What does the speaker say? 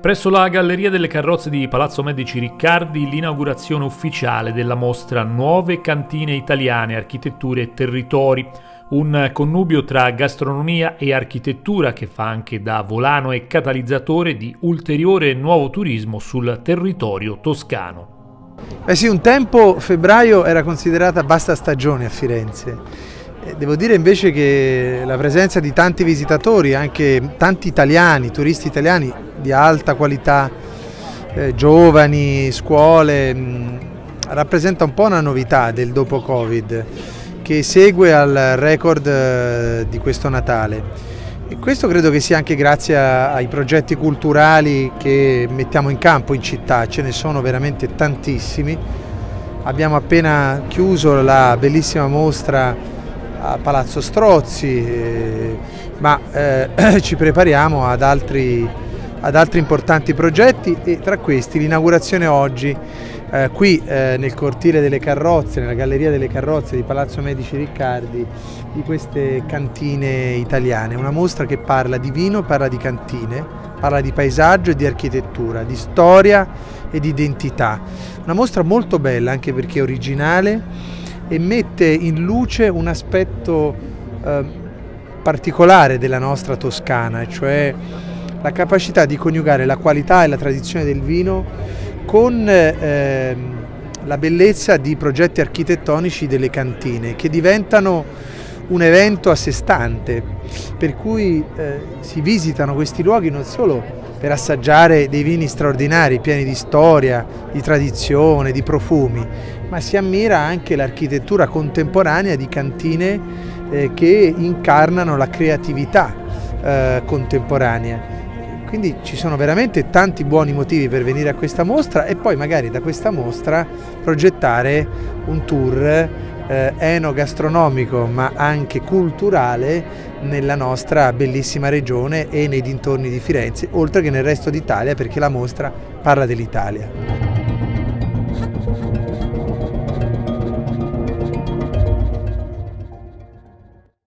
Presso la Galleria delle Carrozze di Palazzo Medici Riccardi l'inaugurazione ufficiale della mostra Nuove cantine italiane, architetture e territori, un connubio tra gastronomia e architettura che fa anche da volano e catalizzatore di ulteriore nuovo turismo sul territorio toscano. Beh sì, un tempo febbraio era considerata basta stagione a Firenze Devo dire invece che la presenza di tanti visitatori, anche tanti italiani, turisti italiani di alta qualità, eh, giovani, scuole, mh, rappresenta un po' una novità del dopo Covid che segue al record eh, di questo Natale. E questo credo che sia anche grazie a, ai progetti culturali che mettiamo in campo in città, ce ne sono veramente tantissimi. Abbiamo appena chiuso la bellissima mostra a Palazzo Strozzi, eh, ma eh, ci prepariamo ad altri, ad altri, importanti progetti e tra questi l'inaugurazione oggi eh, qui eh, nel cortile delle carrozze, nella galleria delle carrozze di Palazzo Medici Riccardi, di queste cantine italiane, una mostra che parla di vino, parla di cantine, parla di paesaggio e di architettura, di storia e di identità. Una mostra molto bella anche perché originale e mette in luce un aspetto eh, particolare della nostra Toscana, cioè la capacità di coniugare la qualità e la tradizione del vino con eh, la bellezza di progetti architettonici delle cantine che diventano un evento a sé stante, per cui eh, si visitano questi luoghi non solo per assaggiare dei vini straordinari, pieni di storia, di tradizione, di profumi, ma si ammira anche l'architettura contemporanea di cantine eh, che incarnano la creatività eh, contemporanea. Quindi ci sono veramente tanti buoni motivi per venire a questa mostra e poi magari da questa mostra progettare un tour eh, enogastronomico ma anche culturale nella nostra bellissima regione e nei dintorni di Firenze, oltre che nel resto d'Italia perché la mostra parla dell'Italia.